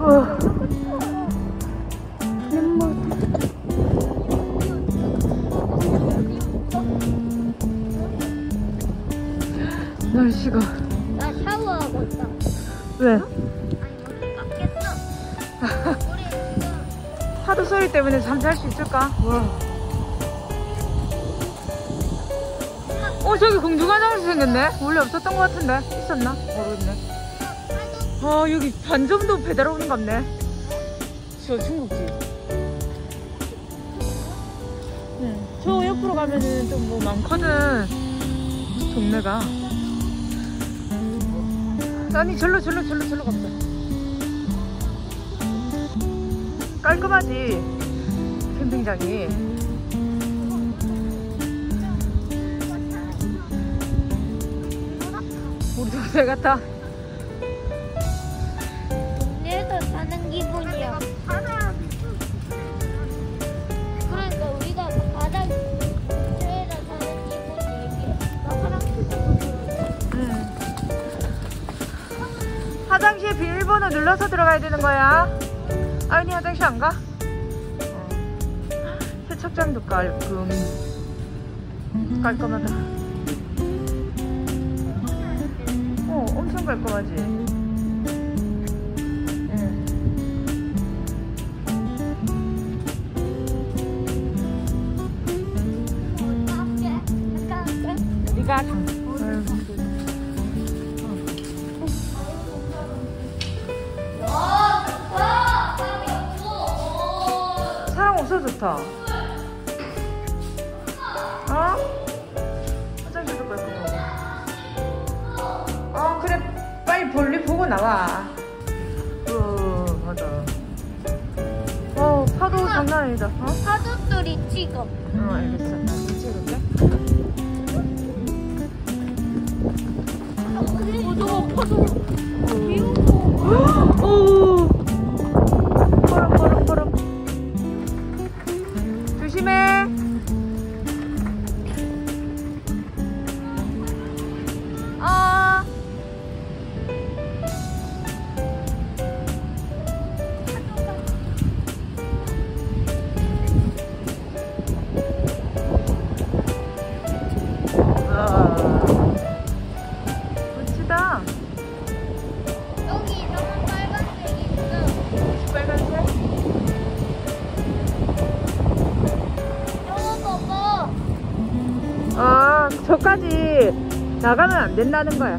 어. 날씨가 나 샤워하고 있다. 왜? 아니. 우리 지금 파도 소리 때문에 잠잘 수 있을까? 와. 어 저기 공중 화장실 생겼네. 원래 없었던 것 같은데 있었나? 모르겠네. 아 여기 반점도 배달 오는 갑네. 저 중국집. 네. 저 옆으로 가면은 좀 뭐 많거든. 동네가. 아니 절로 절로 절로 절로 갑니다. 깔끔하지 캠핑장이. 우리 동네 같아. 동네에서 사는 기분이야. 그러니까 우리가 바다 근처에서 사는 기분이 얘기해. 응. 화장실 비밀번호 눌러서 들어가야 되는 거야. 아윤이 화장실 안 가? 어. 세척장도 깔끔. 깔끔하다. 엄청 깔끔하지? 응. 네가 없어 좋다. 어? 빨리 볼일 보고 나와. 어 맞아. 어 파도 장난 아니다. 어? 파도 소리 찍어. 어 알겠어. 나 찍을게. 파도 파도. 오. 버럭 나가면 안 된다는 거야.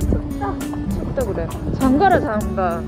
춥다. 춥다 그래. 장가라 장가.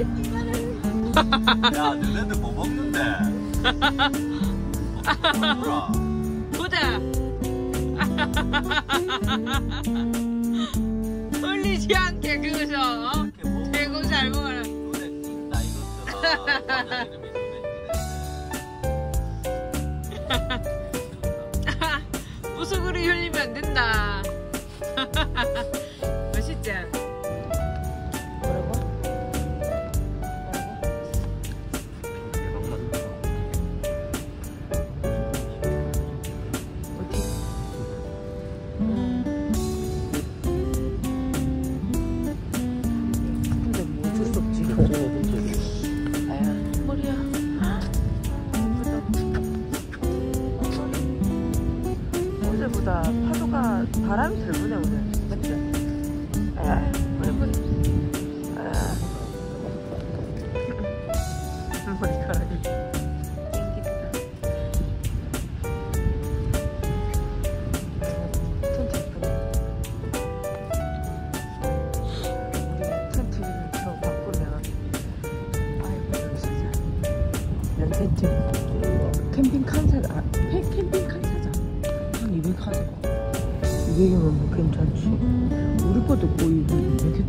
야, 너네들 뭐 먹는데? 보자. 흘리지 않게 그거죠. 어? 대고 잘 먹어라. 눈에 띈다 이것처 세트. 캠핑 칸 사자. 아, 캠- 캠핑 칸 사자. 한 200 하자. 200이면 뭐 괜찮지. 우리 것도 거의 이렇게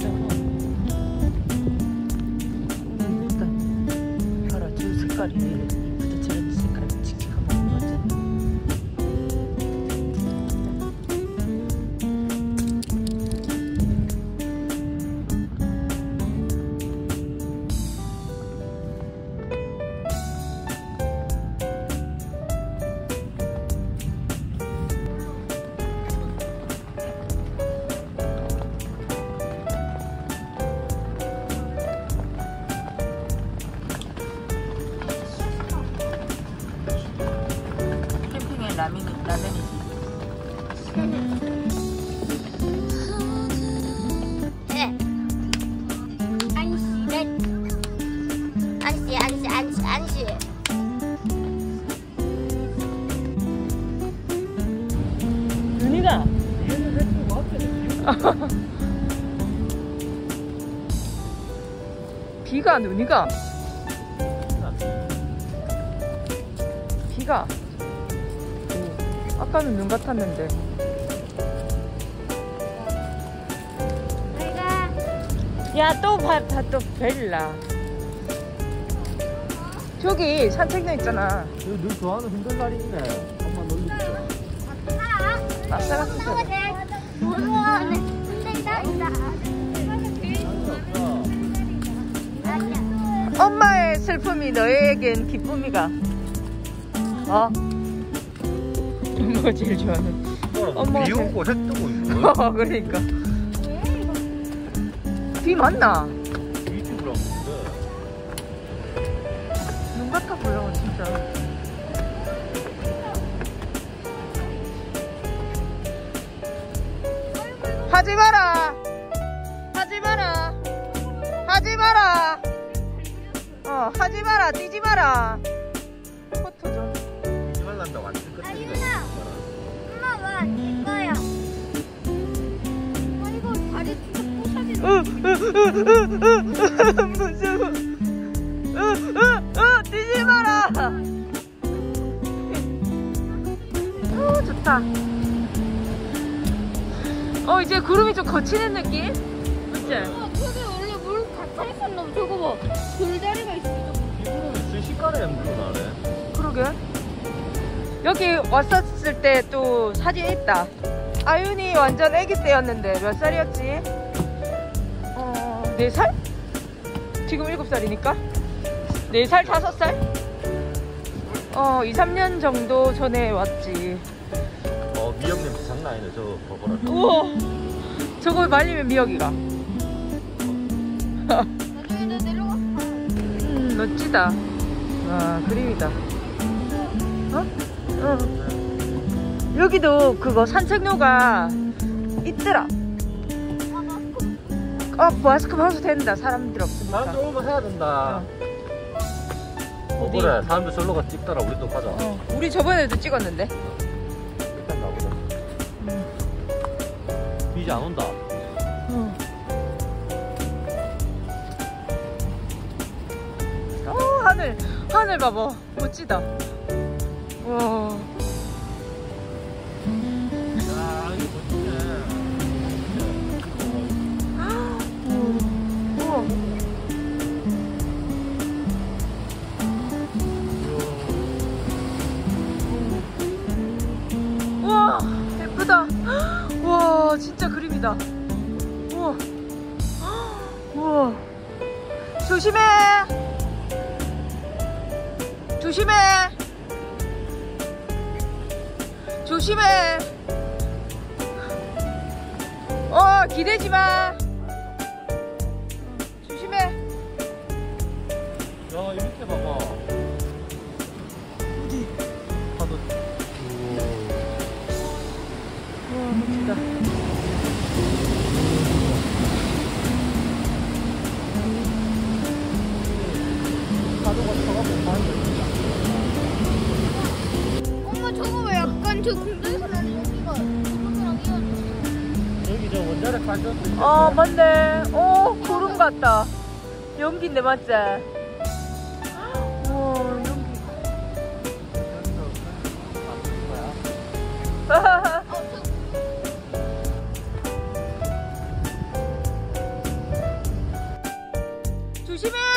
비가 눈이가 비가 오, 아까는 눈 같았는데 내가 야또 봐 또 벨라 저기 산책로 있잖아 늘 좋아하는 흔들다리네. 한번 놀리죠. 막사 같은 거 무서워하네. 근데 나 있다. 엄마의 슬픔이 너에겐 기쁨이가. 어? 엄마가 제일 좋아하는 제일- 미운 뜨고 있는 어, 그러니까. 비 맞나? 유튜브랑. 눈 같아 보여 진짜. 하지 마라! 하지 마라! 하지 마라 어 하지 마라 뛰지 마라 포토 좀 이말란다 완전 끝이네. 아니구나. 엄마 와, 이거야. 아 이거 다리 진짜 부서지네. 무서워 으 으 으 뛰지 마라 오 좋다 어 이제 구름이 좀 거치는 느낌? 맞지? 어, 저기 원래 물 갇혀 있었나 봐. 저거 봐. 돌다리가 순식간에 물러나네. 그러게 여기 왔었을 때 또 사진 있다 아윤이 완전 애기 때였는데 몇 살이었지? 어... 4살? 지금 7살이니까? 4살, 5살? 어, 2, 3년 정도 전에 왔지 어 미역 냄새 장난 아니네. 저거 봐봐라. 우와 저걸 말리면 미역이가 나중에 나 내려가. 음, 멋지다 와 그림이다 어? 어. 여기도 그거 산책로가 있더라 어 마스크 벗어도 된다 사람들 없으니까 사람들 오면 해야 된다. 어, 어디? 그래. 사람들 절로 가 찍더라. 우리도 가자. 어, 우리 저번에도 찍었는데 일단 가보자. 비지 안 온다. 어. 어 하늘 하늘 봐봐. 멋지다. 우와 진짜 그림이다. 우와. 우와. 조심해 조심해. 조심해. 어 기대지 마. 조심해. 야, 이 밑에 봐봐. 어디? 파도. 우와 멋지다. 파도가 쳐가지고 가는 어 맞네 오 구름 같다 연기인데 맞지? 조심해!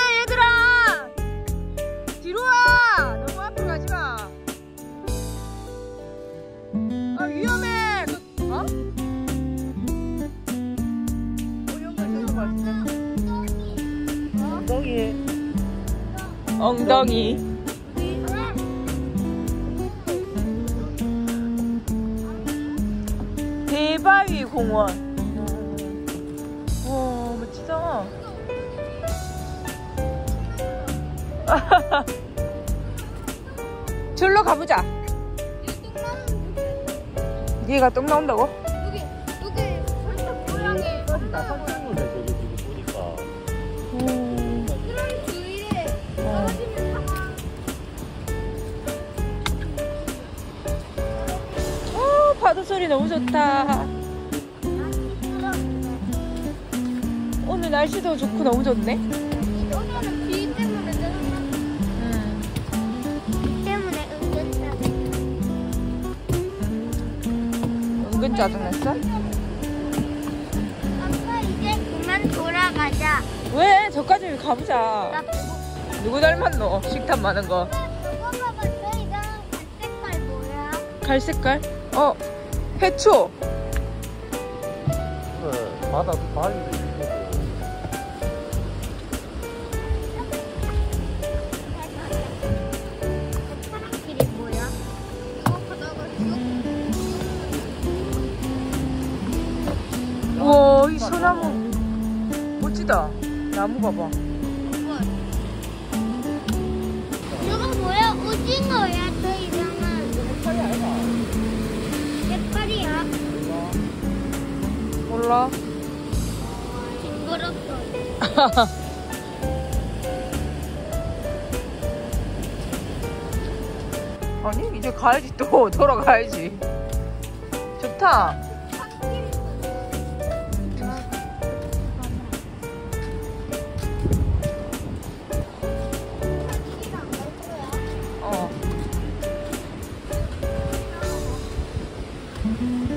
엉덩이. 대바위 공원. 오 멋지다. 절로 가보자. 얘가 똥 나온다고? 여기 여기 살짝 모양이 파도 소리 너무 좋다. 오늘 날씨도 좋고 너무 좋네. 오늘은 비 때문에. 비 때문에 은근 짜증났어? 아빠 이제 그만 돌아가자 왜? 저까지 가보자. 누구 닮았노? 식탐 많은 거. 그거 봐봐 저 이상한 색깔 뭐야? 갈 색깔? 어, 해초. 그래 바다 바위도 있고. 파란길이 뭐야? 어 바다가 우와, 이 소나무. 멋지다. 나무 봐봐. 몰라. 징그럽어 아니, 이제 가야지 또. 돌아가야지. 좋다.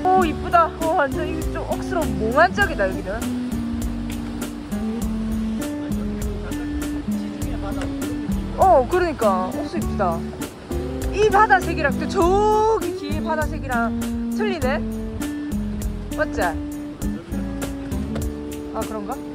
오, 이쁘다. 어, 완전 이거 좀 억스러운 몽환 쪽이다, 여기는. 어, 그러니까. 억수 이쁘다. 이 바다색이랑 또 저기 뒤에 바다색이랑 틀리네? 맞지? 아, 그런가?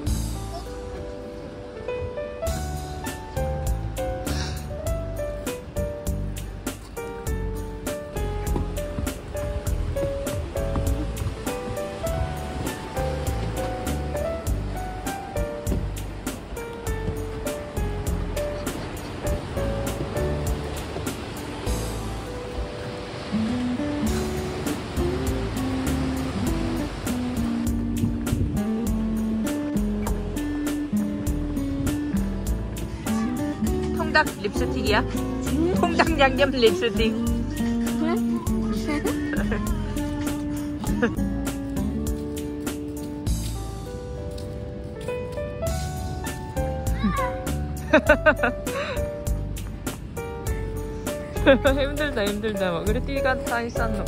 통닭 립스틱이야? 통닭 양념 립스틱. 힘들다 힘들다 막 그래 뛰가 다니 쌌노